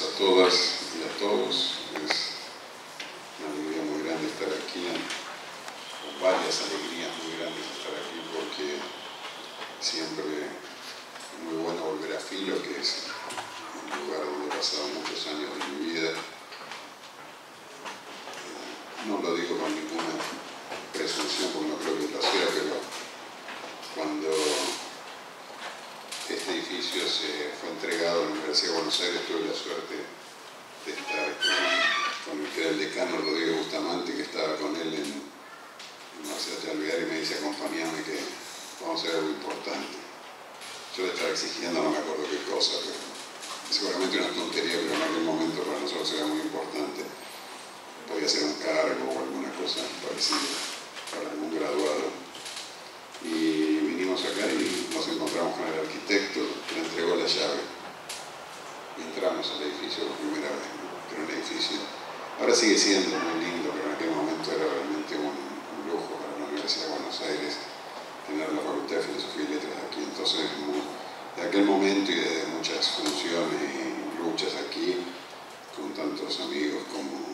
a todas y a todos. Es una alegría muy grande estar aquí, o varias alegrías muy grandes estar aquí porque siempre es muy bueno volver a Filo, que es un lugar donde he pasado muchos años de mi vida. No lo digo con ninguna presunción, porque no creo que lo pero cuando este edificio se fue entregado a la Universidad de Buenos Aires, tuve la suerte de estar con, el que era el decano Rodrigo Bustamante, que estaba con él en, en Marcela y me dice, acompáñame que vamos a hacer algo importante. Yo le estaba exigiendo, no me acuerdo qué cosa, pero seguramente una tontería, pero en aquel momento para nosotros era muy importante. Podía ser un cargo o alguna cosa parecida para algún graduado. Y acá y nos encontramos con el arquitecto que le entregó la llave. Y entramos al edificio por primera vez, pero un edificio, ahora sigue siendo muy lindo, pero en aquel momento era realmente un, lujo para la Universidad de Buenos Aires tener la Facultad de Filosofía y Letras aquí. Entonces, de aquel momento y de muchas funciones y luchas aquí, con tantos amigos como,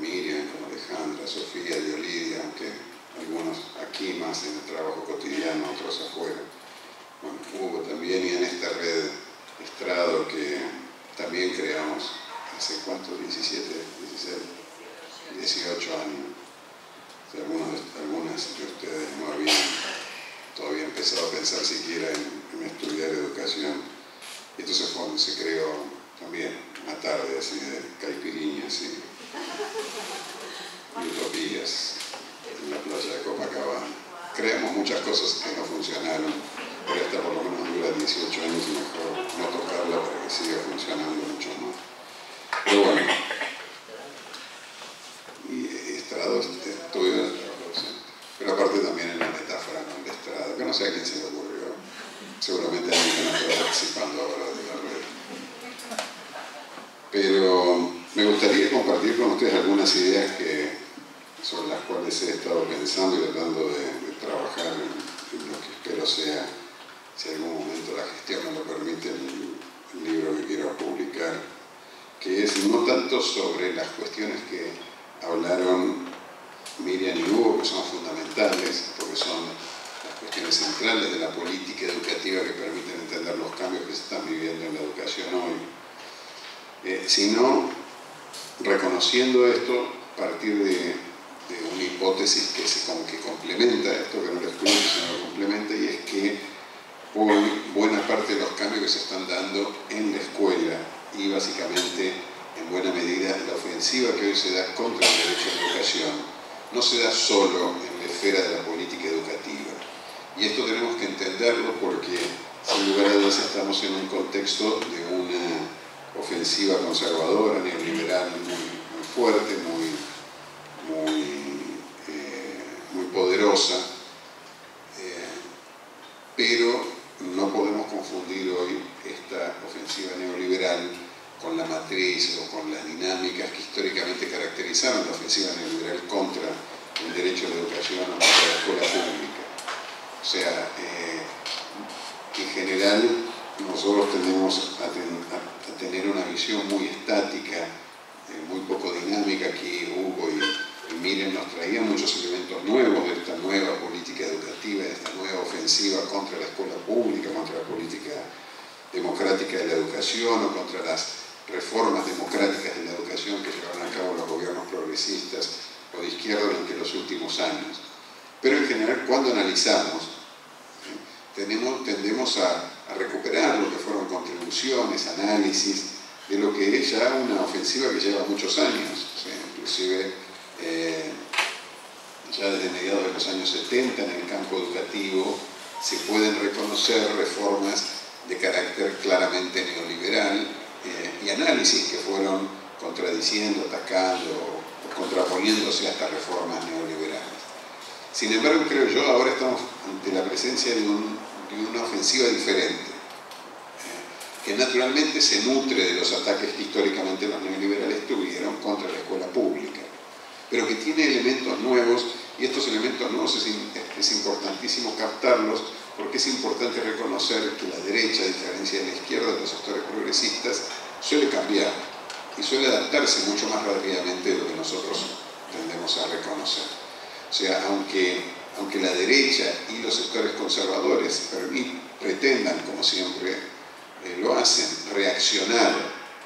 Miriam, como Alejandra, Sofía, Diolidia, aunque algunos aquí más en el trabajo cotidiano, otros afuera. Bueno, hubo también y en esta red Estrado que también creamos hace cuánto, 17, 16, 18 años. algunos, algunas de ustedes no habían todavía empezado a pensar siquiera en, estudiar educación. Y entonces fue, se creó también una tarde así de caipiriñas y utopías en la playa de Copacabana. Creemos muchas cosas que no funcionaron, pero esta por lo menos dura 18 años y mejor no tocarla para que siga funcionando mucho más. Pero bueno, y Estrado estudió en el trabajo docente, pero aparte también en la metáfora con el Estrado, que no sé a quién se le ocurrió, seguramente alguien que no está participando ahora de la red. Pero me gustaría compartir con ustedes algunas ideas que sobre las cuales he estado pensando y tratando de, trabajar en, lo que espero sea, si en algún momento la gestión me lo permite, el, libro que quiero publicar, que es no tanto sobre las cuestiones que hablaron Miriam y Hugo, que son fundamentales, porque son las cuestiones centrales de la política educativa que permiten entender los cambios que se están viviendo en la educación hoy, eh, sino reconociendo esto a partir de una hipótesis que, se, que complementa esto, que no lo excluye, sino lo complementa, y es que hoy buena parte de los cambios que se están dando en la escuela y básicamente en buena medida la ofensiva que hoy se da contra el derecho a la educación no se da solo en la esfera de la política educativa. Y esto tenemos que entenderlo porque sin lugar a dudas estamos en un contexto de una ofensiva conservadora, neoliberal muy fuerte, muy muy, eh, muy poderosa, eh, pero no podemos confundir hoy esta ofensiva neoliberal con la matriz o con las dinámicas que históricamente caracterizaron la ofensiva neoliberal contra el derecho a la educación o contra la escuela pública. O sea, eh, en general nosotros tendemos a, tener una visión muy estática, muy poco dinámica, aquí Hugo y Miren nos traía muchos elementos nuevos de esta nueva política educativa, de esta nueva ofensiva contra la escuela pública, contra la política democrática de la educación o contra las reformas democráticas de la educación que llevaron a cabo los gobiernos progresistas o de izquierda durante los últimos años. Pero en general, cuando analizamos, tenemos, tendemos a, recuperar lo que fueron contribuciones, análisis de lo que es ya una ofensiva que lleva muchos años, inclusive eh, ya desde mediados de los años 70 en el campo educativo se pueden reconocer reformas de carácter claramente neoliberal eh, y análisis que fueron contradiciendo, atacando o contraponiéndose a estas reformas neoliberales. Sin embargo, creo yo, ahora estamos ante la presencia de, una ofensiva diferente, eh, que naturalmente se nutre de los ataques que históricamente los neoliberales tuvieron contra la escuela pública pero que tiene elementos nuevos y estos elementos nuevos es, importantísimo captarlos porque es importante reconocer que la derecha, a diferencia de la izquierda, de los sectores progresistas, suele cambiar y suele adaptarse mucho más rápidamente de lo que nosotros tendemos a reconocer. O sea, aunque, aunque la derecha y los sectores conservadores pretendan, como siempre eh, lo hacen, reaccionar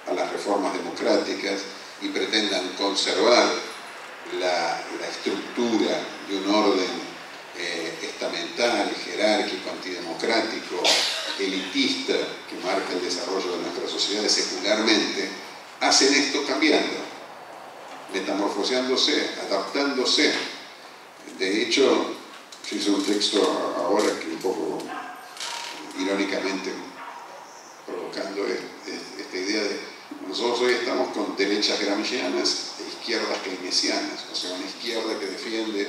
a las reformas democráticas y pretendan conservar la, estructura de un orden eh, estamental, jerárquico, antidemocrático, elitista que marca el desarrollo de nuestras sociedades secularmente, hacen esto cambiando, metamorfoseándose, adaptándose. De hecho, yo hice un texto ahora que un poco irónicamente provocando esta idea de nosotros hoy estamos con derechas gramscianas e izquierdas keynesianas, o sea, una izquierda que defiende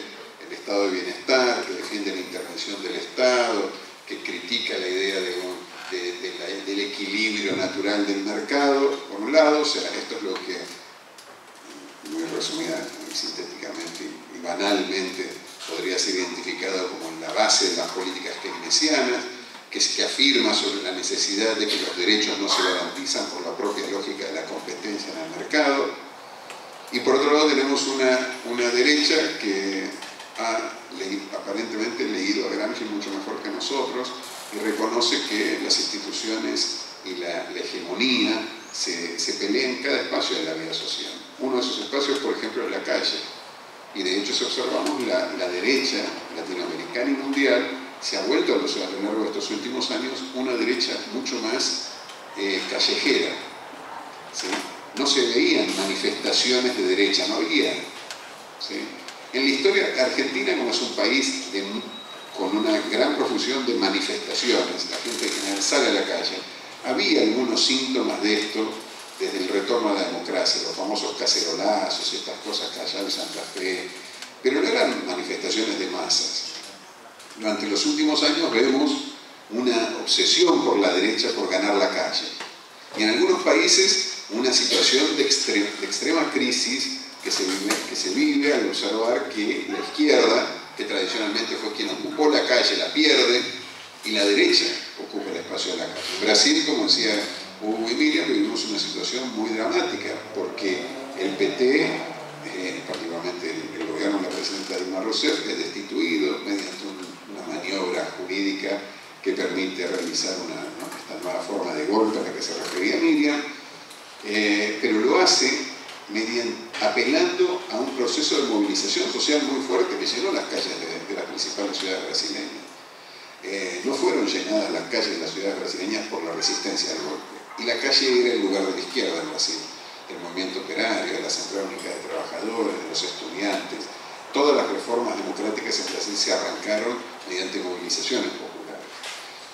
estado de bienestar, que defiende la intervención del Estado, que critica la idea del equilibrio natural del mercado, por un lado, o sea, esto es lo que, muy resumida y sintéticamente y banalmente, podría ser identificado como la base de las políticas keynesianas, que, que afirma sobre la necesidad de que los derechos no se garantizan por la propia lógica de la competencia en el mercado. Y por otro lado tenemos una, una derecha que ha aparentemente leído a Gramsci mucho mejor que nosotros y reconoce que las instituciones y la, hegemonía se, se, pelean en cada espacio de la vida social. Uno de esos espacios, por ejemplo, es la calle. Y de hecho, si observamos, la, la derecha latinoamericana y mundial se ha vuelto a lo largo de estos últimos años una derecha mucho más eh, callejera. No se veían manifestaciones de derecha, no había. En la historia, Argentina, como es un país con una gran profusión de manifestaciones, la gente en general sale a la calle, había algunos síntomas de esto desde el retorno a la democracia, los famosos cacerolazos, estas cosas que allá en Santa Fe, pero no eran manifestaciones de masas. Durante los últimos años vemos una obsesión por la derecha por ganar la calle. Y en algunos países una situación de, de extrema crisis que se, vive, al observar que la izquierda, que tradicionalmente fue quien ocupó la calle, la pierde, y la derecha ocupa el espacio de la calle. En Brasil, como decía Hugo y Miriam, vivimos una situación muy dramática, porque el PT, eh, particularmente el, gobierno de la presidenta Dilma Rousseff, es destituido mediante una maniobra jurídica que permite realizar una, nueva forma de golpe a la que se refería Miriam, eh, pero lo hace mediante, apelando a un proceso de movilización social muy fuerte que llenó las calles de, las principales ciudades brasileñas. Eh, no fueron llenadas las calles de las ciudades brasileñas por la resistencia al golpe. Y la calle era el lugar de la izquierda en Brasil, del movimiento operario, de la Central Única de Trabajadores, de los estudiantes. Todas las reformas democráticas en Brasil se arrancaron mediante movilizaciones populares.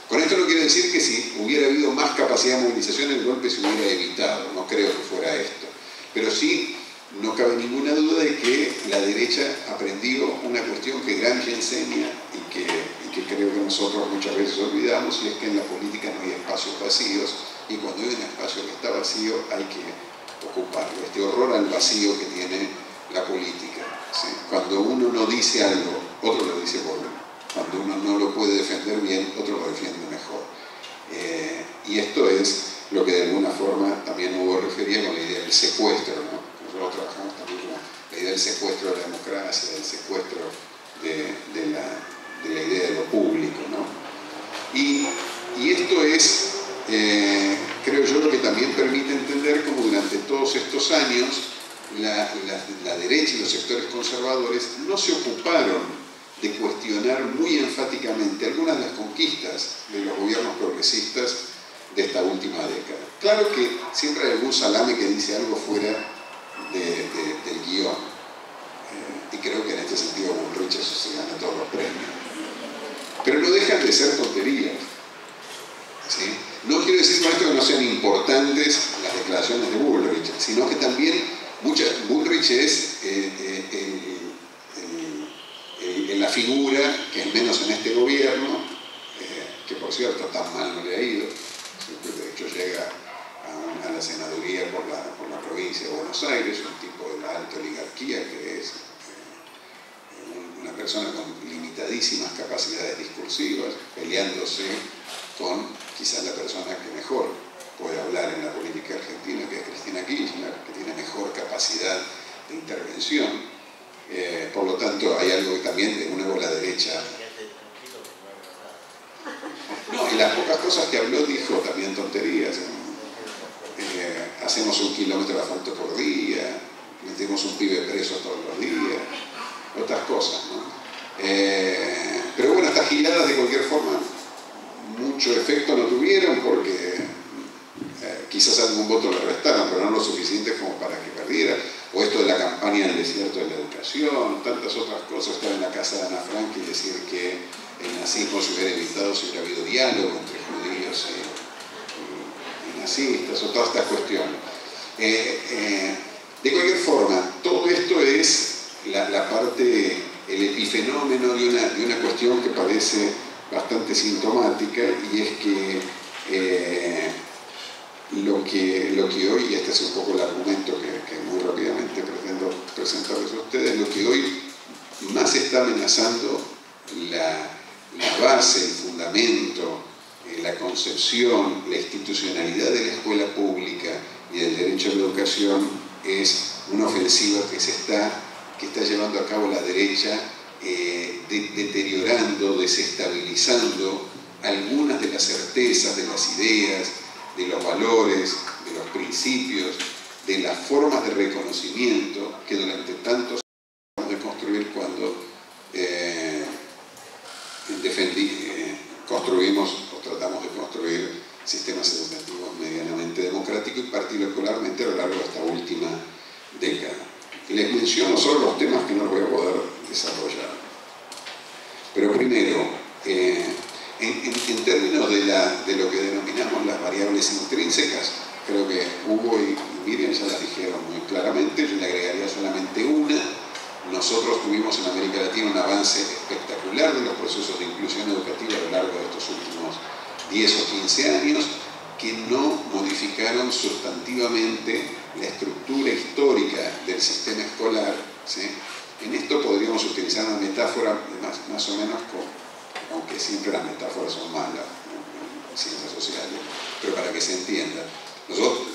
Con esto no quiere decir que si hubiera habido más capacidad de movilización el golpe se hubiera evitado, no creo que fuera esto. Pero sí, no cabe ninguna duda de que la derecha aprendió una cuestión que Gramsci enseña y que, creo que nosotros muchas veces olvidamos, y es que en la política no hay espacios vacíos, y cuando hay un espacio que está vacío hay que ocuparlo. Este horror al vacío que tiene la política. Cuando uno no dice algo, otro lo dice por uno. Cuando uno no lo puede defender bien, otro lo defiende mejor. Eh, y esto es lo que de alguna forma también Hugo refería con la idea del secuestro. ¿no? Nosotros trabajamos también con la idea del secuestro de la democracia, del secuestro de, la, idea de lo público. ¿no? Y, esto es, eh, creo yo, lo que también permite entender cómo durante todos estos años la, la derecha y los sectores conservadores no se ocuparon de cuestionar muy enfáticamente algunas de las conquistas de los gobiernos progresistas de esta última década. Claro que siempre hay algún salame que dice algo fuera del guion. Eh, y creo que en este sentido Bullrich se gana todos los premios. Pero no dejan de ser tonterías. No quiero decir con esto que no sean importantes las declaraciones de Bullrich, sino que también muchas, Bullrich es eh, eh, la figura que al menos en este gobierno, que por cierto tan mal no le ha ido, de hecho llega a, la senaduría por la, provincia de Buenos Aires, un tipo de la alta oligarquía que es eh, una persona con limitadísimas capacidades discursivas, peleándose con quizás la persona que mejor puede hablar en la política argentina que es Cristina Kirchner, que tiene mejor capacidad de intervención. Eh, por lo tanto, hay algo que también, de nuevo, la derecha no, y las pocas cosas que habló dijo también tonterías. Eh, hacemos un kilómetro de asfalto por día, metemos un pibe preso todos los días, otras cosas. ¿no? Eh, pero bueno, estas giladas de cualquier forma mucho efecto no tuvieron porque eh, quizás algún voto le restaron, pero no lo suficiente como para que perdiera. O esto de la campaña del desierto de la educación, tantas otras cosas, estar en la casa de Ana Frank y decir que el nazismo se hubiera evitado si hubiera habido diálogo entre judíos y, nazistas, o todas estas cuestiones. Eh, eh, de cualquier forma, todo esto es la, parte, el epifenómeno de una, de una, cuestión que parece bastante sintomática y es que, eh, lo que lo que hoy, y este es un poco el argumento que, muy rápidamente presentarles a ustedes, lo que hoy más está amenazando la, base, el fundamento, eh, la concepción, la institucionalidad de la escuela pública y del derecho a la educación es una ofensiva que se está, que está llevando a cabo la derecha, eh, deteriorando, desestabilizando algunas de las certezas, de las ideas, de los valores, de los principios, de las formas de reconocimiento que durante tantos años de construir cuando eh, defendí, eh, construimos o tratamos de construir sistemas educativos medianamente democráticos y particularmente a lo largo de esta última década. Les menciono solo los temas que no voy a poder desarrollar. Pero primero, eh, en, términos de, de, lo que denominamos las variables intrínsecas, creo que Hugo y, y Miriam ya las dijeron muy claramente, yo le agregaría solamente una, nosotros tuvimos en América Latina un avance espectacular de los procesos de inclusión educativa a lo largo de estos últimos 10 o 15 años que no modificaron sustantivamente la estructura histórica del sistema escolar. En esto podríamos utilizar una metáfora más, o menos, aunque siempre las metáforas son malas en ciencias sociales, pero para que se entienda. Nosotros,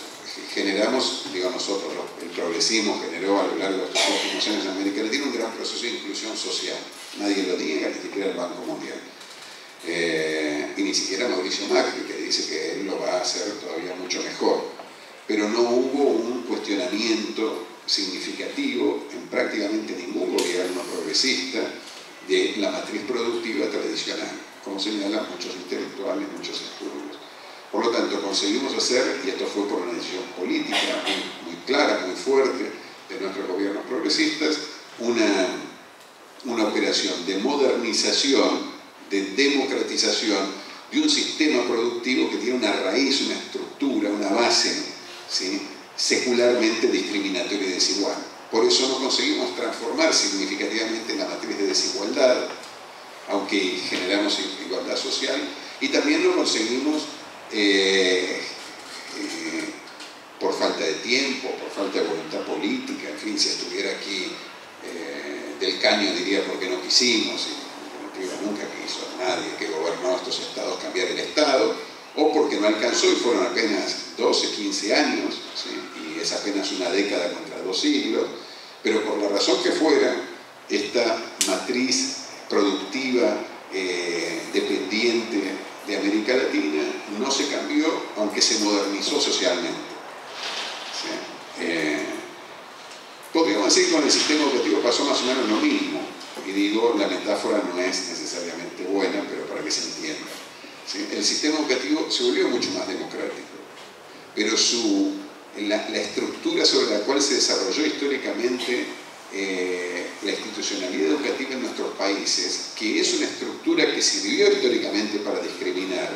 generamos, digo nosotros, el progresismo generó a lo largo de estos últimos años en América Latina un gran proceso de inclusión social. Nadie lo niega, ni siquiera el Banco Mundial. Eh, y ni siquiera Mauricio Macri, que dice que él lo va a hacer todavía mucho mejor. Pero no hubo un cuestionamiento significativo en prácticamente ningún gobierno progresista de la matriz productiva tradicional, como señalan muchos intelectuales, muchos estudios. Por lo tanto, conseguimos hacer, y esto fue por una decisión política muy, clara, muy fuerte de nuestros gobiernos progresistas, una, una operación de modernización, de democratización de un sistema productivo que tiene una raíz, una estructura, una base secularmente discriminatoria y desigual. Por eso no conseguimos transformar significativamente la matriz de desigualdad, aunque generamos igualdad social, y también no conseguimos eh, eh, por falta de tiempo, por falta de voluntad política, en fin, si estuviera aquí eh, del caño diría porque no quisimos, y nunca quiso nadie que gobernó estos estados cambiar el estado, o porque no alcanzó y fueron apenas 12, 15 años, y es apenas una década contra dos siglos, pero por la razón que fuera, esta matriz productiva dependiente de América Latina no se cambió, aunque se modernizó socialmente. Eh, podríamos decir que con el sistema educativo pasó más o menos lo mismo. Y digo, la metáfora no es necesariamente buena, pero para que se entienda. El sistema educativo se volvió mucho más democrático, pero su, la, estructura sobre la cual se desarrolló históricamente eh, la institucionalidad educativa en nuestros países, que es una estructura que sirvió históricamente para discriminar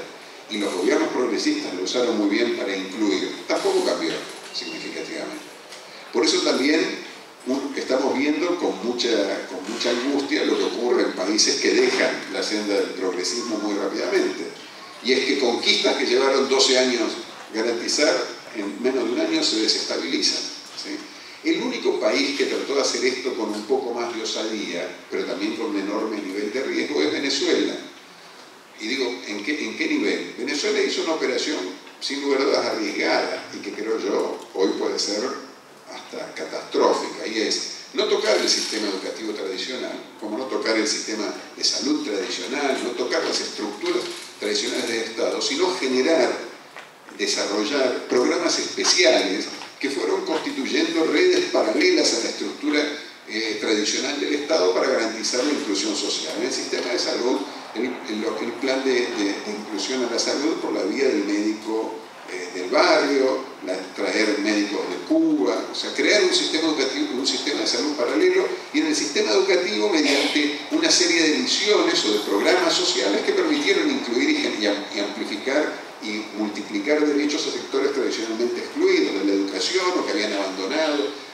y los gobiernos progresistas lo usaron muy bien para incluir, tampoco cambió significativamente. Por eso también estamos viendo con mucha, con mucha angustia lo que ocurre en países que dejan la senda del progresismo muy rápidamente. Y es que conquistas que llevaron 12 años garantizar, en menos de un año se desestabilizan. ¿sí? El único país que trató de hacer esto con un poco más de osadía, pero también con un enorme nivel de riesgo, es Venezuela. Y digo, ¿en qué, ¿en qué nivel? Venezuela hizo una operación sin lugar a dudas arriesgada y que creo yo hoy puede ser hasta catastrófica, y es no tocar el sistema educativo tradicional, como no tocar el sistema de salud tradicional, no tocar las estructuras tradicionales del Estado, sino generar, desarrollar programas especiales que fueron constituyendo redes paralelas a la estructura eh, tradicional del Estado para garantizar la inclusión social. En el sistema de salud, el, el, plan de, inclusión a la salud por la vía del médico eh, del barrio, traer médicos de Cuba, o sea, crear un sistema educativo, un sistema de salud paralelo y en el sistema educativo mediante una serie de misiones o de programas sociales que permitieron incluir y amplificar y multiplicar derechos a sectores tradicionalmente excluidos de la educación o que habían abandonado,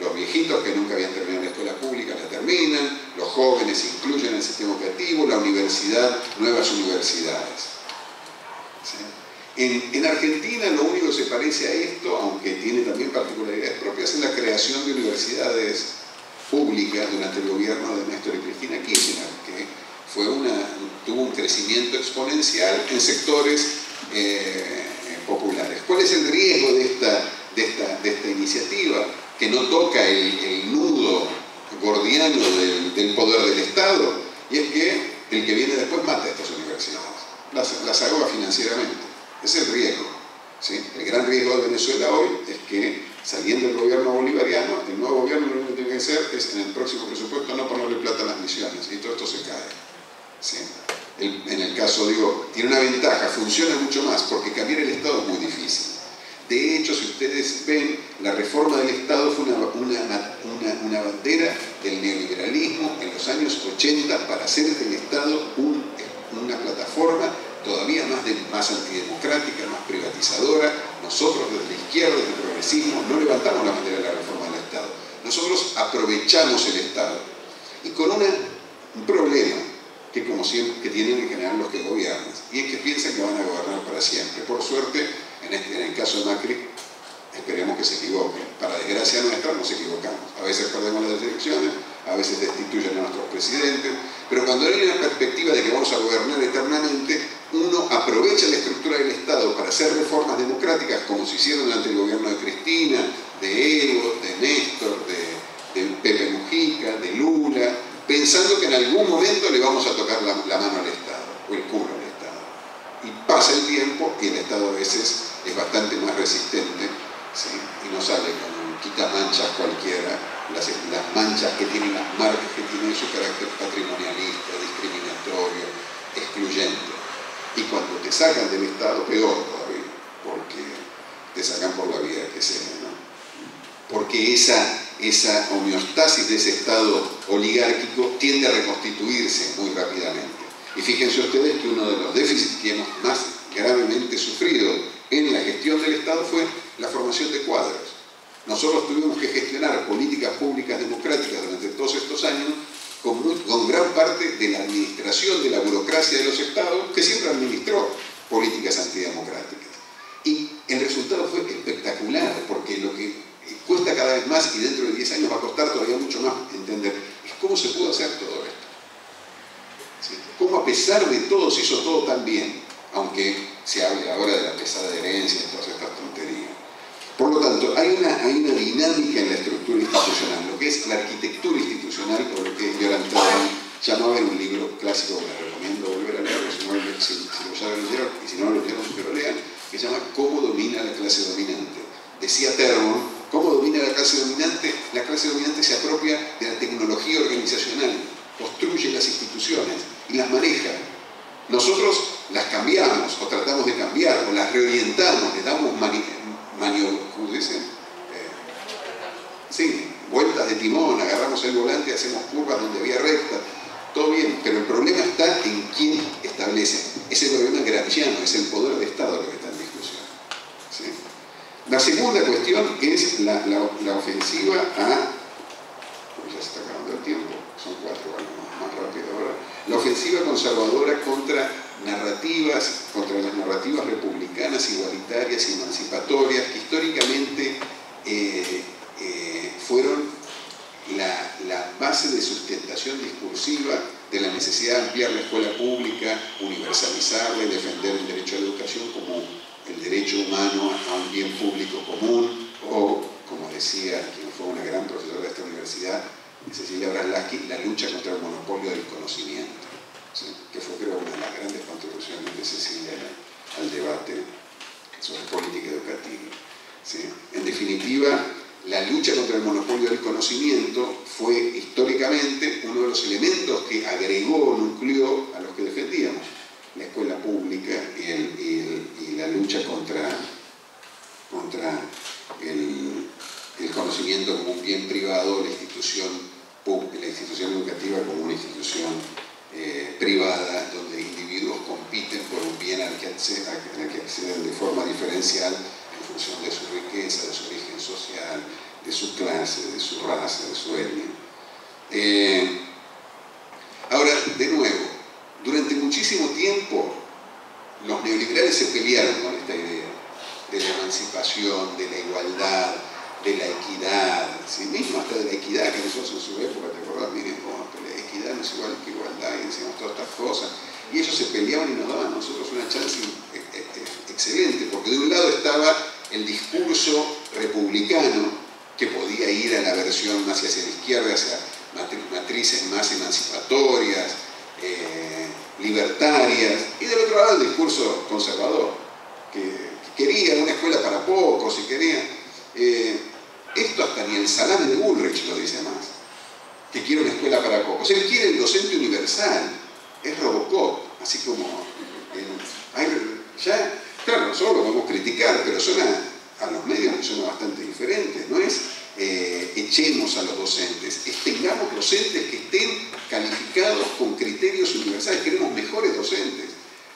los viejitos que nunca habían terminado la escuela pública la terminan, los jóvenes se incluyen en el sistema educativo, la universidad, nuevas universidades. En, en, Argentina lo único que se parece a esto, aunque tiene también particularidades propias, es la creación de universidades públicas durante el gobierno de Néstor y Cristina Kirchner, que tuvo un crecimiento exponencial en sectores eh, populares. ¿Cuál es el riesgo de esta, iniciativa? Que no toca el, nudo gordiano del, poder del Estado, y es que el que viene después mata a estas universidades, las, las financieramente. Es el riesgo. ¿sí? El gran riesgo de Venezuela hoy es que saliendo del gobierno bolivariano, el nuevo gobierno lo único que tiene que hacer es en el próximo presupuesto no ponerle plata a las misiones y todo esto se cae en el caso, digo, tiene una ventaja, funciona mucho más, porque cambiar el Estado es muy difícil. De hecho, si ustedes ven, la reforma del Estado fue una, una, bandera del neoliberalismo en los años 80 para hacer del Estado una plataforma todavía más, de, más antidemocrática, más privatizadora. Nosotros desde la izquierda, desde el progresismo, no levantamos la bandera de la reforma del Estado. Nosotros aprovechamos el Estado. Y con un problema, que como siempre que tienen en general los que gobiernan, y es que piensan que van a gobernar para siempre. Por suerte, en, este, el caso de Macri, esperemos que se equivoquen. Para desgracia nuestra, nos equivocamos. A veces perdemos las elecciones, a veces destituyen a nuestros presidentes, pero cuando hay una perspectiva de que vamos a gobernar eternamente, uno aprovecha la estructura del Estado para hacer reformas democráticas, como se hicieron durante el gobierno de Cristina, de Evo, de Néstor, de, de Pepe Mujica, de Lula, pensando que en algún momento le vamos a tocar la, mano al Estado, o el culo al Estado. Y pasa el tiempo y el Estado a veces es bastante más resistente y no sale con quita manchas cualquiera, las, manchas que tienen, las marcas que tienen su carácter patrimonialista, discriminatorio, excluyente. Y cuando te sacan del Estado, peor todavía, porque te sacan por la vía que sea, ¿no? Esa esa homeostasis de ese Estado oligárquico tiende a reconstituirse muy rápidamente. Y fíjense ustedes que uno de los déficits que hemos más gravemente sufrido en la gestión del Estado fue la formación de cuadros. Nosotros tuvimos que gestionar políticas públicas democráticas durante todos estos años con, con gran parte de la administración de la burocracia de los estados que siempre administró políticas antidemocráticas. Y el resultado fue espectacular, porque lo que cuesta cada vez más y dentro de 10 años va a costar todavía mucho más entender cómo se pudo hacer todo esto. Cómo a pesar de todo se hizo todo tan bien, aunque se hable ahora de la pesada herencia y todas estas tonterías. Por lo tanto, hay una, hay una dinámica en la estructura institucional, lo que es la arquitectura institucional, por lo que Yolanda llamaba en un libro clásico que recomiendo volver a leer, si, no, si ya lo leyeron, y si no lo leyeron, que lo lean, que se llama Cómo domina la clase dominante. Decía Termo ¿Cómo domina la clase dominante? La clase dominante se apropia de la tecnología organizacional, construye las instituciones y las maneja. Nosotros las cambiamos o tratamos de cambiar o las reorientamos, le damos maniobras, ¿cómo se dice? Eh, sí, vueltas de timón, agarramos el volante, hacemos curvas donde había recta, todo bien, pero el problema está en quién establece. Ese problema gramsciano, es el poder de Estado lo que está en discusión. ¿sí? La segunda cuestión es la, ofensiva a, pues ya se está acabando el tiempo, son cuatro, bueno, más, rápido ahora, la ofensiva conservadora contra narrativas, contra las narrativas republicanas, igualitarias, emancipatorias, que históricamente eh, eh, fueron la, la, base de sustentación discursiva de la necesidad de ampliar la escuela pública, universalizarla y defender el derecho a la educación como el derecho humano a un bien público común, o, como decía quien fue una gran profesora de esta universidad, Cecilia Braslaski, la lucha contra el monopolio del conocimiento, que fue creo una de las grandes contribuciones de Cecilia al debate sobre política educativa. En definitiva, la lucha contra el monopolio del conocimiento fue históricamente uno de los elementos que agregó, nucleó a los que defendíamos la escuela pública y, la lucha contra, contra el, conocimiento como un bien privado, la institución, la institución educativa como una institución eh, privada donde individuos compiten por un bien al que, acceden, de forma diferencial en función de su riqueza, de su origen social, de su clase, de su raza, de su etnia. Eh, ahora, de nuevo, durante muchísimo tiempo los neoliberales se pelearon con esta idea de la emancipación, de la igualdad, de la equidad, ¿sí? mismo hasta de la equidad que nosotros en su época, ¿te acordás? Miren, la equidad no es igual que igualdad y decimos todas estas cosas. Y ellos se peleaban y nos daban a nosotros una chance eh, eh, eh, excelente, porque de un lado estaba el discurso republicano que podía ir a la versión más hacia la izquierda, hacia matrices más emancipatorias, libertarias, y del otro lado el discurso conservador, que, quería una escuela para pocos y quería... Eh, esto hasta ni el salame de Bullrich lo dice más, que quiere una escuela para pocos. Él quiere el docente universal, es Robocop, así como... ya, claro, nosotros lo podemos criticar, pero suena a los medios suena bastante diferente, no es eh, echemos a los docentes, es tengamos docentes que estén calificados con criterios universales, queremos mejores docentes,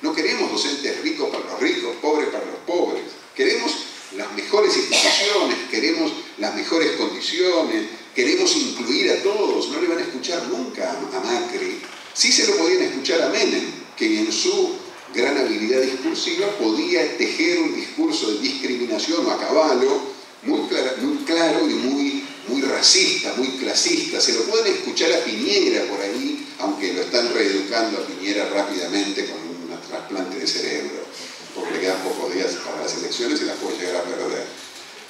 no queremos docentes ricos para los ricos, pobres para los pobres, queremos las mejores instituciones, queremos las mejores condiciones, queremos incluir a todos, no le van a escuchar nunca a Macri, sí se lo podían escuchar a Menem, que en su gran habilidad discursiva podía tejer un discurso de discriminación o a caballo, muy, claro y muy, muy racista, muy clasista. Se lo pueden escuchar a Piñera por ahí, aunque lo están reeducando a Piñera rápidamente con un trasplante de cerebro, porque le quedan pocos días para las elecciones y las puede llegar a perder.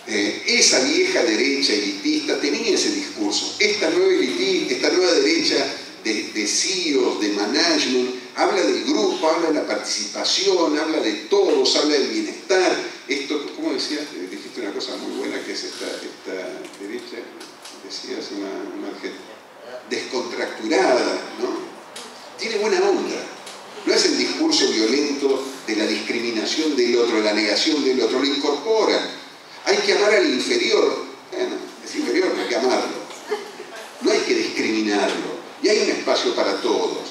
Eh, esa vieja derecha elitista tenía ese discurso. Esta nueva, esta nueva derecha de, de CEOs, de management, habla del grupo, habla de la participación, habla de todos, habla del bienestar. Esto, ¿cómo decías? Una cosa muy buena que es esta, derecha, decías una, una descontracturada, ¿no? Tiene buena onda. No es el discurso violento de la discriminación del otro, la negación del otro, lo incorpora. Hay que amar al inferior. Bueno, es inferior, no hay que amarlo. No hay que discriminarlo. Y hay un espacio para todos.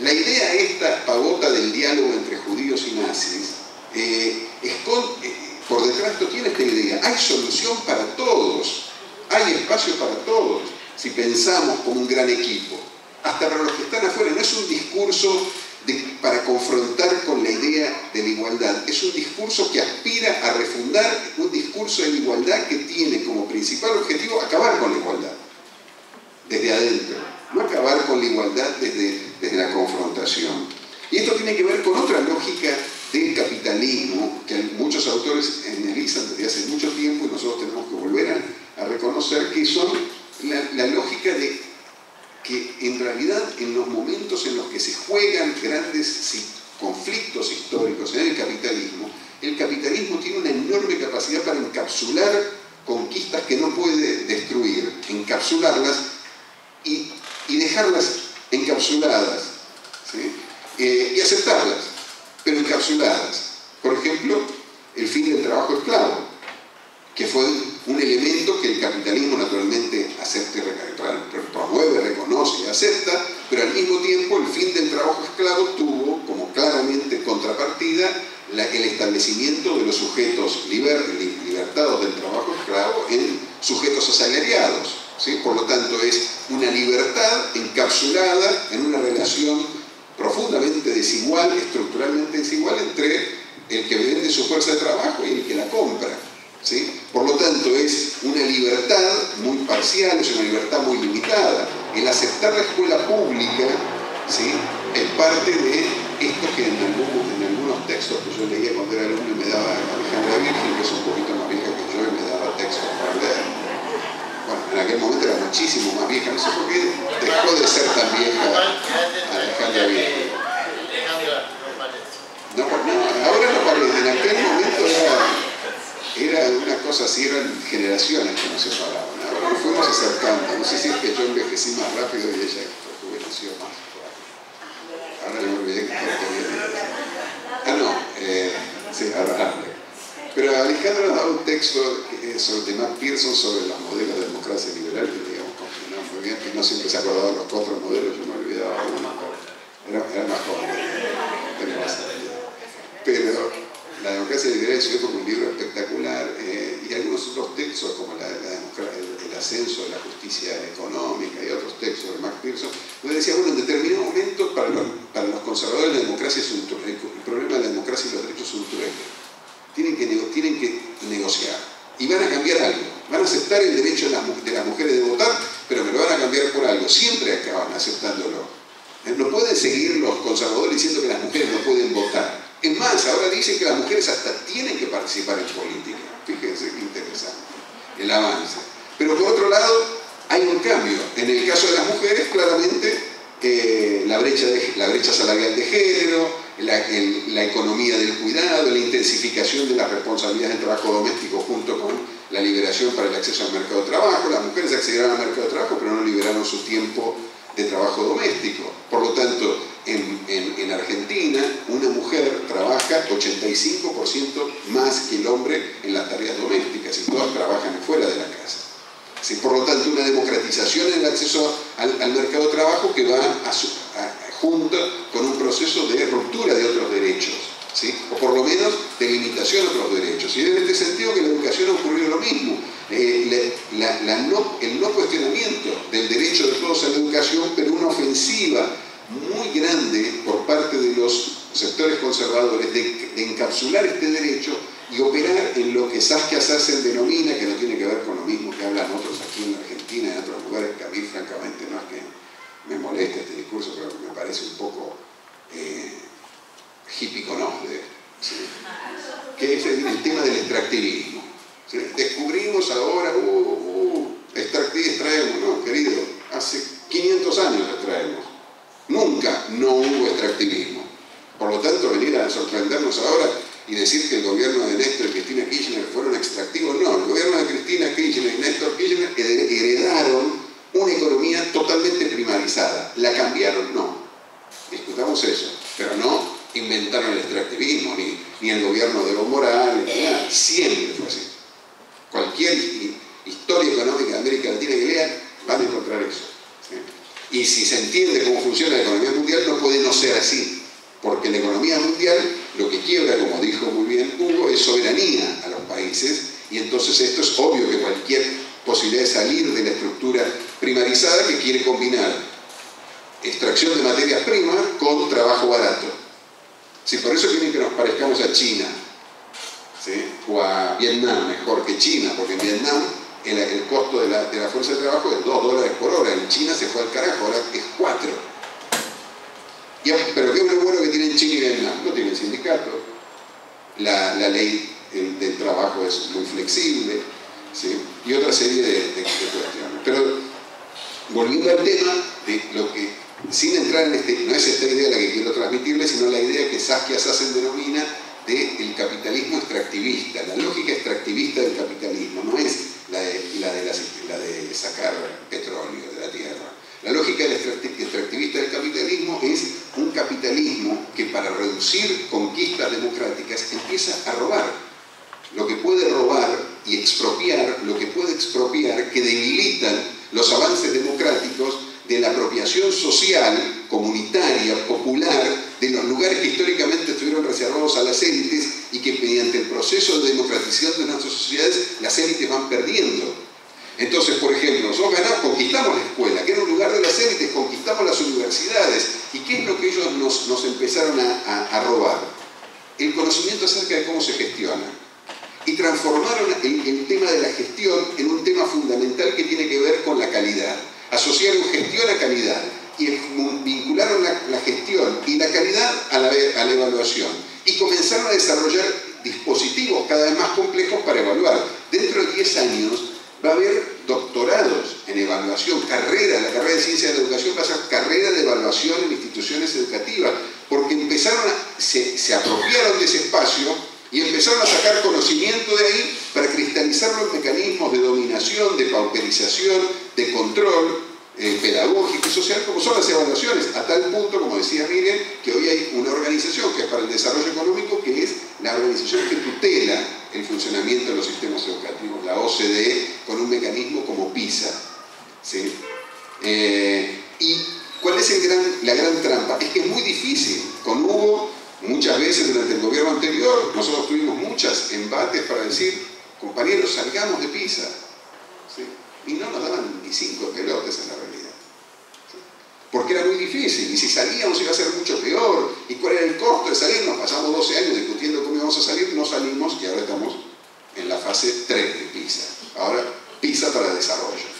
La idea esta pavota del diálogo entre judíos y nazis, eh, eh, por detrás esto tiene esta idea, hay solución para todos, hay espacio para todos, si pensamos como un gran equipo. Hasta para los que están afuera, no es un discurso para confrontar con la idea de la igualdad, es un discurso que aspira a refundar un discurso de igualdad que tiene como principal objetivo acabar con la igualdad, desde adentro no acabar con la igualdad desde, desde la confrontación. Y esto tiene que ver con otra lógica del capitalismo que muchos autores analizan desde hace mucho tiempo y nosotros tenemos que volver a, reconocer que son la, lógica de que en realidad en los momentos en los que se juegan grandes conflictos históricos en el capitalismo, el capitalismo tiene una enorme capacidad para encapsular conquistas que no puede destruir, encapsularlas y y dejarlas encapsuladas eh, y aceptarlas, pero encapsuladas. Por ejemplo, el fin del trabajo esclavo, que fue un elemento que el capitalismo naturalmente acepta, promueve, reconoce y acepta, pero al mismo tiempo el fin del trabajo esclavo tuvo como claramente contrapartida el establecimiento de los sujetos libertados del trabajo esclavo en sujetos asalariados por lo tanto, es una libertad encapsulada en una relación profundamente desigual, estructuralmente desigual entre el que vende su fuerza de trabajo y el que la compra. Por lo tanto, es una libertad muy parcial, es una libertad muy limitada. El aceptar la escuela pública es parte de esto que en algunos, en algunos textos textos que yo leía cuando era alumno y me daba Alejandra Virgen, que es un poquito más vieja que yo, y me daba textos para leer. Bueno, en aquel momento era muchísimo más vieja, no sé por qué dejó de ser tan vieja Alejandra Virgen. No, no, ahora no parece, en aquel momento era, una cosa así, eran generaciones que no se paraban. Ahora nos fuimos acercando, no sé si es que yo envejecí más rápido y ella rejuveneció más. Ahora le olvidé que Ah, no, eh, sí, ahora Pero Alejandro nos da un texto de Matt Pearson sobre los modelos de democracia liberal que digamos comprendió muy bien, que no siempre se acordaba de los cuatro modelos, yo me olvidaba uno, era, era más joven, tenía más Pero la democracia liberal es un libro espectacular eh, y algunos otros textos como la, el, ascenso de la justicia económica y otros textos de Max Pearson, donde decía, bueno, en determinado momento para los, para los conservadores la democracia es un el problema de la democracia y los derechos son un Tienen que, tienen que negociar y van a cambiar algo. Van a aceptar el derecho de las, mujeres de votar, pero me lo van a cambiar por algo. Siempre acaban aceptándolo. Eh, no pueden seguir los conservadores diciendo que las mujeres no pueden votar es más, ahora dicen que las mujeres hasta tienen que participar en política. Fíjense qué interesante el avance. Pero por otro lado, hay un cambio. En el caso de las mujeres, claramente, eh, la, brecha la brecha salarial de género, la, economía del cuidado, la intensificación de las responsabilidades del trabajo doméstico junto con la liberación para el acceso al mercado de trabajo. Las mujeres accederán al mercado de trabajo, pero no liberaron su tiempo de trabajo doméstico. Por lo tanto, en, Argentina una mujer trabaja 85% más que el hombre en las tareas domésticas y todas trabajan fuera de la casa. por lo tanto, una democratización en el acceso al, mercado de trabajo que va junto con un proceso de ruptura de otros derechos, o por lo menos de limitación a otros derechos. Y en este sentido que la educación ha ocurrido lo mismo. Eh, el no cuestionamiento del derecho de todos a la educación, pero una ofensiva muy grande por parte de los sectores conservadores de, encapsular este derecho y operar en lo que Saskia Sassen denomina, que no tiene que ver con lo mismo que hablan otros aquí en Argentina, en otros lugares, que a mí francamente no es que me moleste este discurso, pero me parece un poco eh, que es el, tema del extractivismo. Descubrimos ahora, uh, uh, extraemos, no, querido, hace 500 años extraemos Nunca no hubo extractivismo. Por lo tanto, venir a sorprendernos ahora y decir que el gobierno de Néstor y Cristina Kirchner fueron extractivos, no, el gobierno de Cristina Kirchner y Néstor Kirchner heredaron una economía totalmente primarizada. ¿La cambiaron? No. Discutamos eso, pero no inventaron el extractivismo, ni, ni el gobierno de Evo Morales, ni nada. Siempre fue así. Cualquier historia económica de América Latina que lea, van a encontrar eso. Y si se entiende cómo funciona la economía mundial, no puede no ser así. Porque la economía mundial lo que quiebra, como dijo muy bien Hugo, es soberanía a los países. Y entonces esto es obvio que cualquier posibilidad de salir de la estructura primarizada que quiere combinar extracción de materias primas con trabajo barato. Si por eso quieren que nos parezcamos a China, o a Vietnam, mejor que China, porque en Vietnam el, costo de la, fuerza de trabajo es 2 dólares por hora. En China se fue al carajo, ahora es 4. pero ¿qué es bueno que tienen China y Vietnam? No tienen sindicato. La, ley del trabajo es muy flexible. Y otra serie de, cuestiones. Pero volviendo al tema de lo que, sin entrar en este, no es esta idea la que quiero transmitirle, sino la idea que Saskia Sassen denomina del capitalismo extractivista, la lógica extractivista del capitalismo, no es la de, la de, sacar petróleo de la tierra. La lógica del extractivista del capitalismo es un capitalismo que para reducir conquistas democráticas empieza a robar. cristiana PISA. Eh, ¿Y cuál es la gran trampa? Es que es muy difícil. Con Hugo, muchas veces durante el gobierno anterior, nosotros tuvimos muchos embates para decir, compañeros, salgamos de PISA. Y no nos daban ni cinco pelotes en la realidad. Porque era muy difícil, y si salíamos iba a ser mucho peor. ¿Y cuál era el costo de salir? Nos pasamos 12 años discutiendo cómo íbamos a salir, no salimos y ahora estamos en la fase 3 de PISA. Ahora, PISA para desarrollo.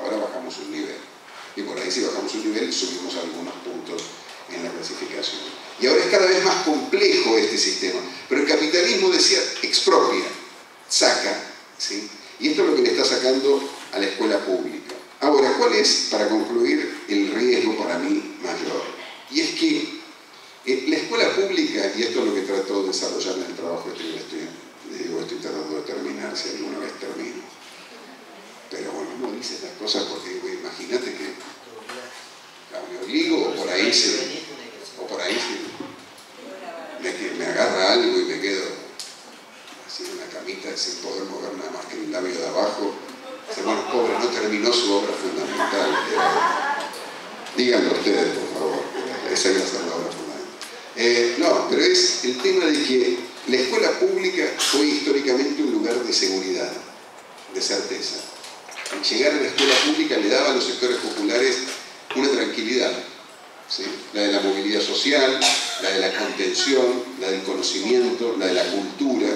Ahora bajamos un nivel. Y por ahí si bajamos un nivel subimos algunos puntos en la clasificación. Y ahora es cada vez más complejo este sistema. Pero el capitalismo decía, expropia, saca, ¿sí? Y esto es lo que le está sacando a la escuela pública. Ahora, ¿cuál es, para concluir, el riesgo para mí mayor? Y es que eh, la escuela pública, y esto es lo que trato de desarrollar en el trabajo que digo, estoy tratando de terminar, si alguna vez termino. Pero bueno, no dice estas cosas porque imagínate que me obligo o por ahí se, o por ahí se, me agarra algo y me quedo en una camita sin poder mover nada más que el labio de abajo. Bueno, pobre, no terminó su obra fundamental. Díganlo ustedes, por favor. Esa iba a ser la obra fundamental. Eh, no, pero es el tema de que la escuela pública fue históricamente un lugar de seguridad, de certeza. Llegar a la escuela pública le daba a los sectores populares una tranquilidad. La de la movilidad social, la de la contención, la del conocimiento, la de la cultura,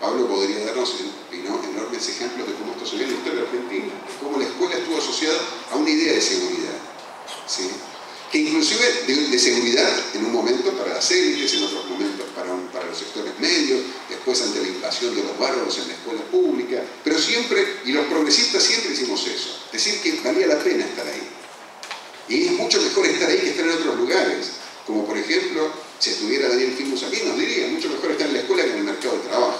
Pablo podría darnos enormes ejemplos de cómo esto se ve en la historia argentina, de cómo la escuela estuvo asociada a una idea de seguridad, que inclusive de, seguridad en un momento para las élites, en otros momentos para, para los sectores medios, después ante la invasión de los bárbaros en la escuela pública, pero siempre, y los progresistas siempre hicimos eso, decir que valía la pena estar ahí. Y es mucho mejor estar ahí que estar en otros lugares, como por ejemplo, si estuviera Daniel Filmus aquí, nos diría, mucho mejor estar en la escuela que en el mercado de trabajo.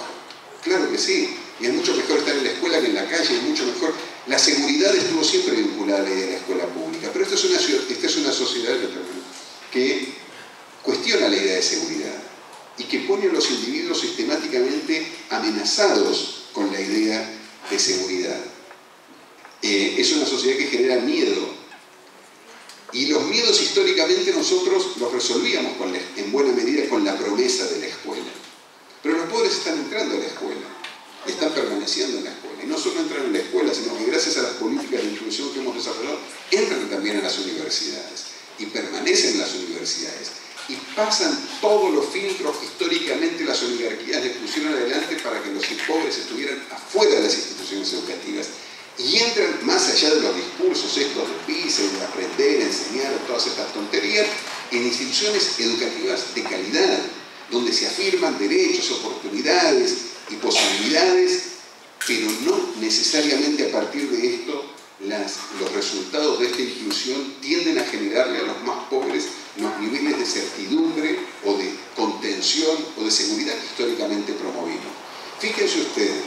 Claro que sí. Y es mucho mejor estar en la escuela que en la calle, es mucho mejor. La seguridad estuvo siempre vinculada a la idea de la escuela pública. Pero esta es una, sociedad que cuestiona la idea de seguridad y que pone a los individuos sistemáticamente amenazados con la idea de seguridad. Eh, es una sociedad que genera miedo. Y los miedos históricamente nosotros los resolvíamos en buena medida con la promesa de la escuela. Pero los pobres están entrando a la escuela, están permaneciendo en la escuela. Y no solo entran en la escuela, sino que gracias a las políticas de inclusión que hemos desarrollado, entran también a las universidades y permanecen en las universidades. Y pasan todos los filtros históricamente las oligarquías les pusieron adelante para que los pobres estuvieran afuera de las instituciones educativas y entran más allá de los discursos estos de PISA de aprender, enseñar, todas estas tonterías, en instituciones educativas de calidad, donde se afirman derechos, oportunidades y posibilidades, necesariamente a partir de esto los resultados de esta inclusión tienden a generarle a los más pobres los niveles de certidumbre o de contención o de seguridad que históricamente promovimos. Fíjense ustedes,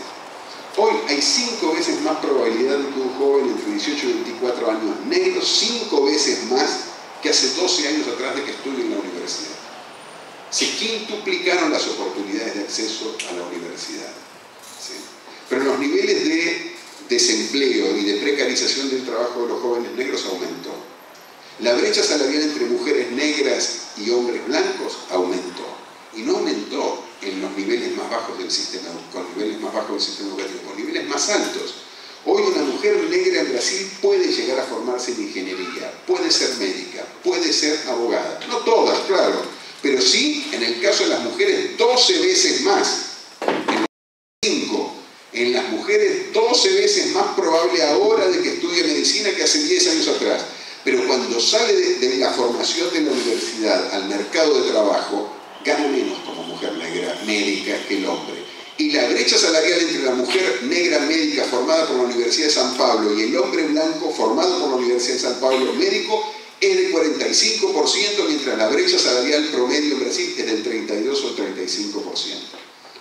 hoy hay cinco veces más probabilidad de que un joven entre 18 y 24 años negro, cinco veces más que hace 12 años atrás de que estudie en la universidad se quintuplicaron las oportunidades de acceso a la universidad. Pero los niveles de desempleo y de precarización del trabajo de los jóvenes negros aumentó. La brecha salarial entre mujeres negras y hombres blancos aumentó. Y no aumentó en los niveles más bajos del sistema, con niveles más bajos del sistema educativo, con niveles más altos. Hoy una mujer negra en Brasil puede llegar a formarse en ingeniería, puede ser médica, puede ser abogada. No todas, claro, pero sí, en el caso de las mujeres, 12 veces más. En 5. En las mujeres, 12 veces más probable ahora de que estudie medicina que hace 10 años atrás. Pero cuando sale de, la formación de la universidad, al mercado de trabajo, gana menos como mujer negra médica que el hombre. Y la brecha salarial entre la mujer negra médica formada por la Universidad de San Pablo y el hombre blanco formado por la Universidad de San Pablo médico es del 45%, mientras la brecha salarial promedio en Brasil es del 32 o 35%.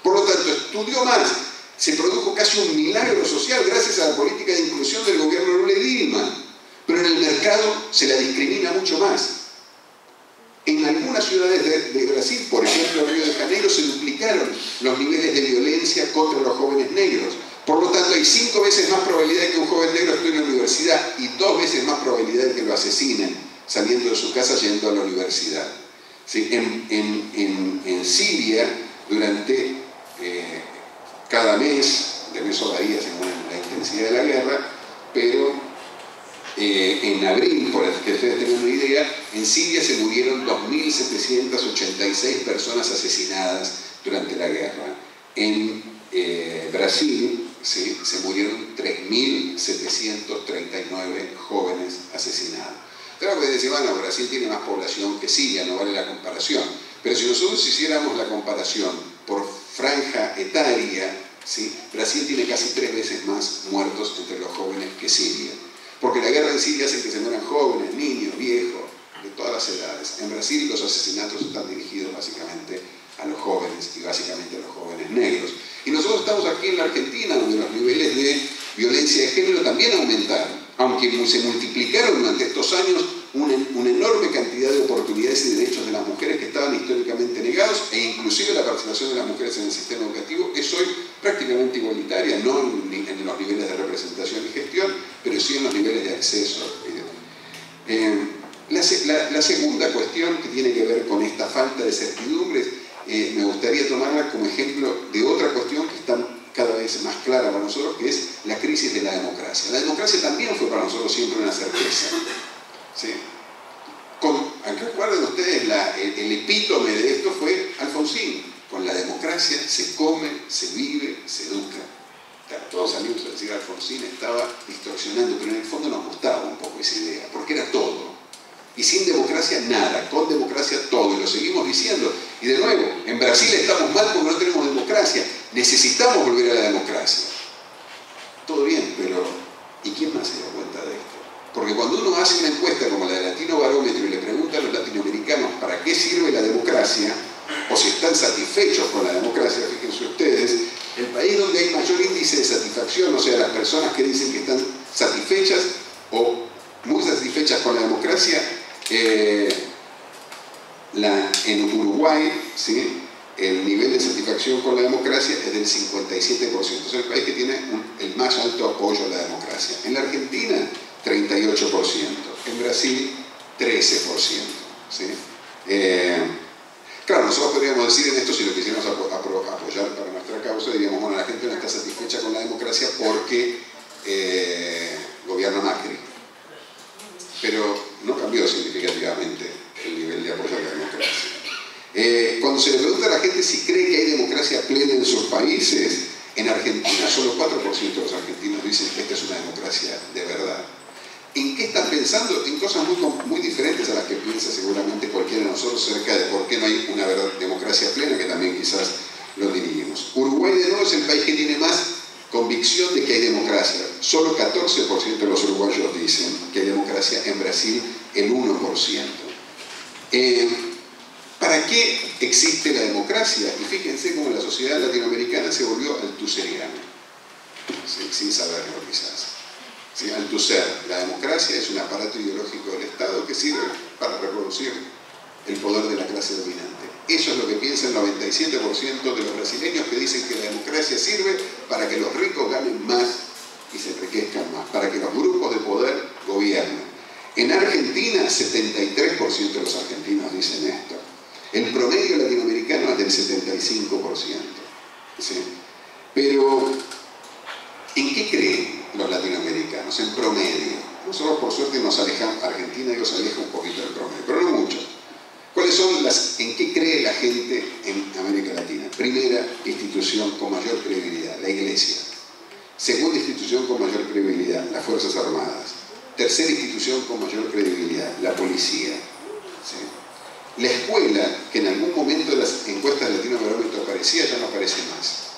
Por lo tanto, estudió más. Se produjo casi un milagro social gracias a la política de inclusión del gobierno Lula Dilma. Pero en el mercado se la discrimina mucho más. En algunas ciudades de, Brasil, por ejemplo Río de Janeiro, se duplicaron los niveles de violencia contra los jóvenes negros. Por lo tanto, hay cinco veces más probabilidad de que un joven negro esté en la universidad y dos veces más probabilidad de que lo asesinen saliendo de su casa yendo a la universidad. En, Siria, durante eh, cada mes, de mes o varía según la intensidad de la guerra, pero eh, en abril, por que ustedes tengan una idea, en Siria se murieron 2.786 personas asesinadas durante la guerra. En eh, Brasil se murieron 3.739 jóvenes asesinados. Claro que decir, bueno, Brasil tiene más población que Siria, no vale la comparación. Pero si nosotros hiciéramos la comparación por franja etaria, ¿sí? Brasil tiene casi tres veces más muertos entre los jóvenes que Siria. Porque la guerra en Siria hace que se mueran jóvenes, niños, viejos, de todas las edades. En Brasil los asesinatos están dirigidos básicamente a los jóvenes y básicamente a los jóvenes negros. Y nosotros estamos aquí en la Argentina, donde los niveles de violencia de género también aumentaron, aunque se multiplicaron durante estos años una, enorme cantidad de oportunidades y derechos de las mujeres que estaban históricamente negados e inclusive la participación de las mujeres en el sistema educativo es hoy prácticamente igualitaria, no en, los niveles de representación y gestión, pero sí en los niveles de acceso. Eh, la, segunda cuestión que tiene que ver con esta falta de certidumbres, eh, me gustaría tomarla como ejemplo de otra cuestión que está más clara para nosotros, que es la crisis de la democracia. La democracia también fue para nosotros siempre una certeza. ¿sí? recuerden ustedes, el, epítome de esto fue Alfonsín. Con la democracia se come, se vive, se educa. Todos salimos a decir Alfonsín estaba distorsionando, pero en el fondo nos gustaba un poco esa idea, porque era todo. Y sin democracia nada, con democracia todo, y lo seguimos diciendo. Y de nuevo, en Brasil estamos mal porque no tenemos democracia, necesitamos volver a la democracia. Todo bien, pero ¿y quién más se da cuenta de esto? Porque cuando uno hace una encuesta como la de Latino Barómetro y le pregunta a los latinoamericanos para qué sirve la democracia, o si están satisfechos con la democracia, fíjense ustedes, el país donde hay mayor índice de satisfacción, o sea, las personas que dicen que están satisfechas o muy satisfechas con la democracia, eh, en Uruguay, ¿sí? El nivel de satisfacción con la democracia es del 57%. Es el país que tiene el más alto apoyo a la democracia. En la Argentina, 38%. En Brasil, 13%. Eh, claro, nosotros podríamos decir en esto, si lo quisiéramos apoyar para nuestra causa, diríamos, bueno, la gente no está satisfecha con la democracia porque eh, gobierna Macri. Pero no cambió significativamente el nivel de apoyo a la democracia. Eh, cuando se le pregunta a la gente si cree que hay democracia plena en sus países, en Argentina solo 4% de los argentinos dicen que esta es una democracia de verdad. ¿En qué están pensando? En cosas muy, muy diferentes a las que piensa seguramente cualquiera de nosotros acerca de por qué no hay una verdad, democracia plena, que también quizás lo diríamos. Uruguay de nuevo es el país que tiene más convicción de que hay democracia. Solo 14% de los uruguayos dicen que hay democracia, en Brasil el 1%. Eh, ¿Para qué existe la democracia? Y fíjense cómo la sociedad latinoamericana se volvió altuseriana, sin saberlo quizás. ¿sí? Althusser, la democracia es un aparato ideológico del Estado que sirve para reproducir el poder de la clase dominante. Eso es lo que piensa el 97% de los brasileños que dicen que la democracia sirve para que los ricos ganen más y se enriquezcan más, para que los grupos de poder gobiernen. En Argentina, 73% de los argentinos dicen esto. El promedio latinoamericano es del 75%. ¿sí? Pero, ¿en qué creen los latinoamericanos? En promedio. Nosotros por suerte nos alejamos, Argentina nos aleja un poquito del promedio, pero no mucho. ¿Cuáles son las, en qué cree la gente en América Latina? Primera institución con mayor credibilidad, la Iglesia. Segunda institución con mayor credibilidad, las Fuerzas Armadas. Tercera institución con mayor credibilidad, la policía. La escuela, que en algún momento de las encuestas de Latinoamérica aparecía, ya no aparece más.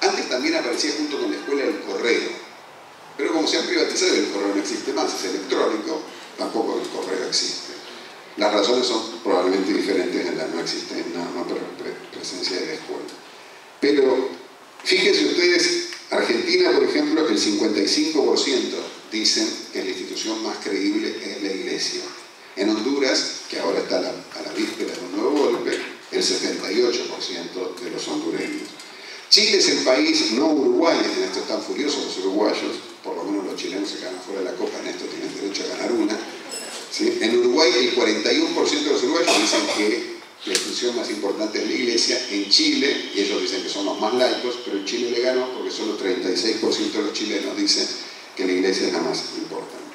Antes también aparecía junto con la escuela el correo. Pero como se han privatizado, el correo no existe más, es electrónico, tampoco el correo existe. Las razones son probablemente diferentes en la no existencia, no, presencia de la escuela. Pero fíjense ustedes, Argentina, por ejemplo, el 55% dicen que la institución más creíble es la iglesia. En Honduras, que ahora está a la, víspera de un nuevo golpe, el 78% de los hondureños. Chile es el país, no Uruguay, en esto están furiosos los uruguayos, por lo menos los chilenos se quedan fuera de la copa, en esto tienen derecho a ganar una. En Uruguay el 41% de los uruguayos dicen que la institución más importante es la iglesia. En Chile, y ellos dicen que son los más laicos, pero en Chile le ganó porque solo 36% de los chilenos dicen que la iglesia es la más importante.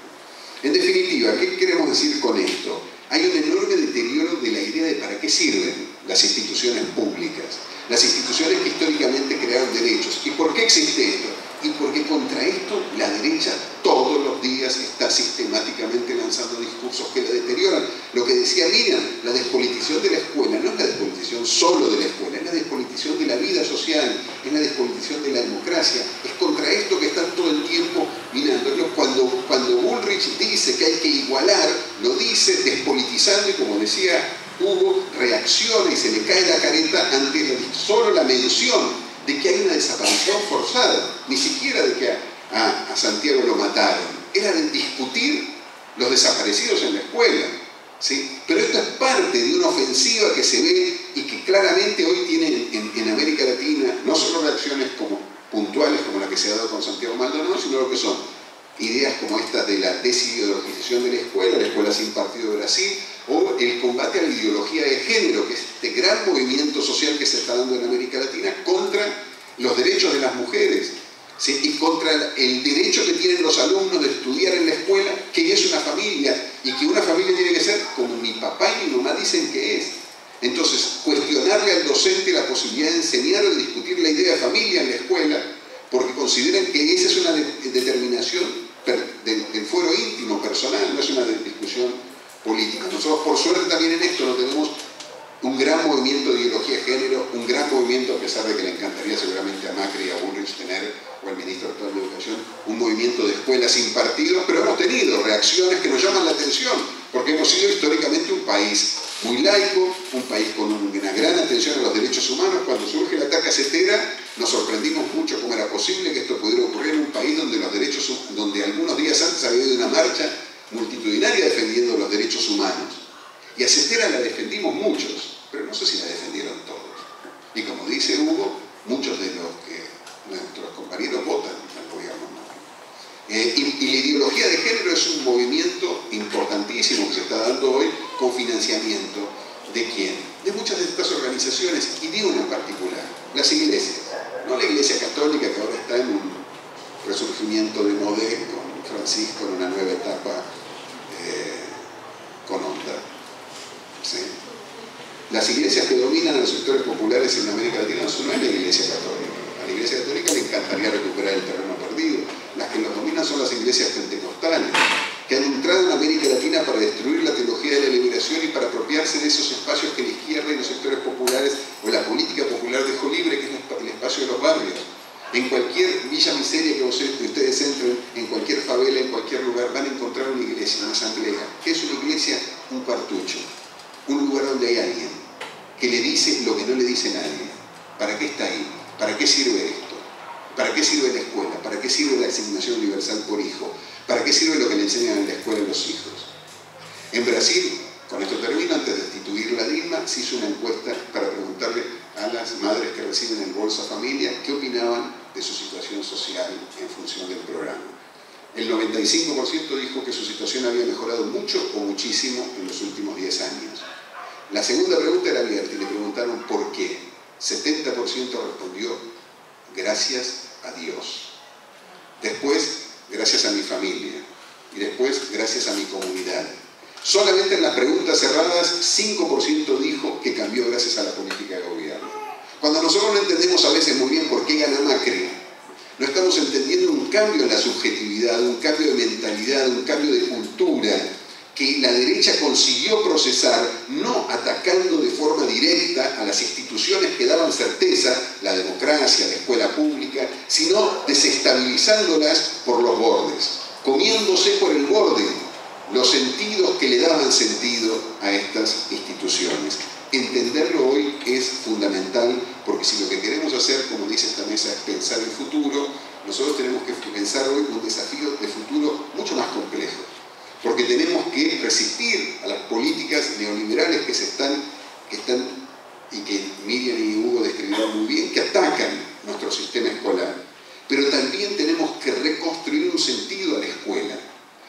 En definitiva, ¿qué queremos decir con esto? Hay un enorme deterioro de la idea de para qué sirven las instituciones públicas, las instituciones que históricamente crearon derechos. ¿Y por qué existe esto? Y porque contra esto la derecha días está sistemáticamente lanzando discursos que la deterioran. Lo que decía Miriam, la despolitización de la escuela no es la despolitización solo de la escuela, es la despolitización de la vida social, es la despolitización de la democracia. Es contra esto que están todo el tiempo mirando. Cuando, cuando dice que hay que igualar, lo dice despolitizando y como decía Hugo, reacciona y se le cae la careta ante solo la mención de que hay una desaparición forzada, ni siquiera de que a, Santiago lo mataron, era de discutir los desaparecidos en la escuela. ¿sí? Pero esto es parte de una ofensiva que se ve y que claramente hoy tiene en, América Latina no solo reacciones como puntuales como la que se ha dado con Santiago Maldonado, sino lo que son ideas como estas de la desideologización de la escuela, la escuela sin partido de Brasil, o el combate a la ideología de género, que es este gran movimiento social que se está dando en América Latina contra los derechos de las mujeres y contra el derecho que tienen los alumnos de estudiar en la escuela, que es una familia y que una familia tiene que ser como mi papá y mi mamá dicen que es. Entonces, cuestionarle al docente la posibilidad de enseñar o de discutir la idea de familia en la escuela, porque consideran que esa es una determinación del fuero íntimo, personal, no es una discusión política. Nosotros, por suerte, también en esto no tenemos un gran movimiento de ideología de género, un gran movimiento, a pesar de que le encantaría seguramente a Macri y a Bullrich tener, o al ministro de Educación, un movimiento de escuelas sin partido, pero hemos tenido reacciones que nos llaman la atención, porque hemos sido históricamente un país muy laico, un país con una gran atención a los derechos humanos. Cuando surge el ataque Cetera, nos sorprendimos mucho cómo era posible que esto pudiera ocurrir en un país donde los derechos, donde algunos días antes había habido una marcha multitudinaria defendiendo los derechos humanos. Y a Cetera la defendimos muchos, pero no sé si la defendieron todos. Y como dice Hugo, muchos de los que nuestros compañeros votan al gobierno. Eh, y, la ideología de género es un movimiento importantísimo que se está dando hoy con financiamiento de quién? De muchas de estas organizaciones y de una en particular, las iglesias. No la iglesia católica que ahora está en un resurgimiento de Modé con Francisco en una nueva etapa eh, con onda. Las iglesias que dominan los sectores populares en América Latina no son la iglesia católica. A la iglesia católica le encantaría recuperar el terreno perdido. Las que los dominan son las iglesias pentecostales, que han entrado en América Latina para destruir la teología de la liberación y para apropiarse de esos espacios que la izquierda y los sectores populares o la política popular dejó libre, que es el espacio de los barrios. En cualquier villa miseria que ustedes entren, en cualquier favela, en cualquier lugar, van a encontrar una iglesia, una asamblea. ¿Qué es una iglesia? Un cartucho. Un lugar donde hay alguien que le dice lo que no le dice nadie. ¿Para qué está ahí? ¿Para qué sirve esto? ¿Para qué sirve la escuela? ¿Para qué sirve la asignación universal por hijo? ¿Para qué sirve lo que le enseñan en la escuela a los hijos? En Brasil, con esto termino, antes de destituir la DILMA, se hizo una encuesta para preguntarle a las madres que reciben el Bolsa Familia qué opinaban de su situación social en función del programa. El 95% dijo que su situación había mejorado mucho o muchísimo en los últimos 10 años. La segunda pregunta era abierta y le preguntaron por qué. 70% respondió gracias a Dios. Después, gracias a mi familia. Y después, gracias a mi comunidad. Solamente en las preguntas cerradas, 5% dijo que cambió gracias a la política de gobierno. Cuando nosotros no entendemos a veces muy bien por qué gana Macri, no estamos entendiendo un cambio en la subjetividad, un cambio de mentalidad, un cambio de cultura que la derecha consiguió procesar, no atacando de forma directa a las instituciones que daban certeza, la democracia, la escuela pública, sino desestabilizándolas por los bordes, comiéndose por el borde los sentidos que le daban sentido a estas instituciones. Entenderlo hoy es fundamental porque si lo que queremos hacer, como dice esta mesa, es pensar el futuro, nosotros tenemos que pensar hoy un desafío de futuro mucho más complejo. Porque tenemos que resistir a las políticas neoliberales que se están, que están y que Miriam y Hugo describieron muy bien, que atacan nuestro sistema escolar. Pero también tenemos que reconstruir un sentido a la escuela,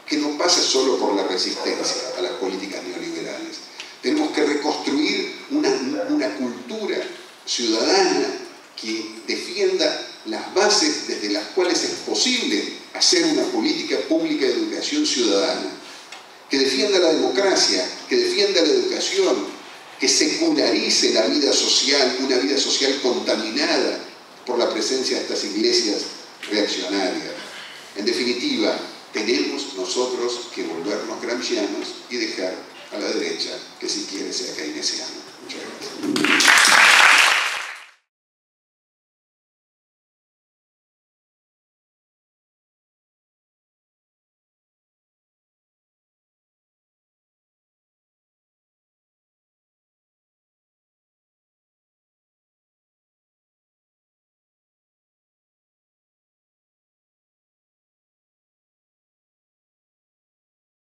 que no pasa solo por la resistencia a las políticas neoliberales. Tenemos que reconstruir una, una cultura ciudadana que defienda las bases desde las cuales es posible hacer una política pública de educación ciudadana, que defienda la democracia, que defienda la educación, que secularice la vida social, una vida social contaminada por la presencia de estas iglesias reaccionarias. En definitiva, tenemos nosotros que volvernos gramscianos y dejar a la derecha que si quiere sea keynesiana. Muchas gracias.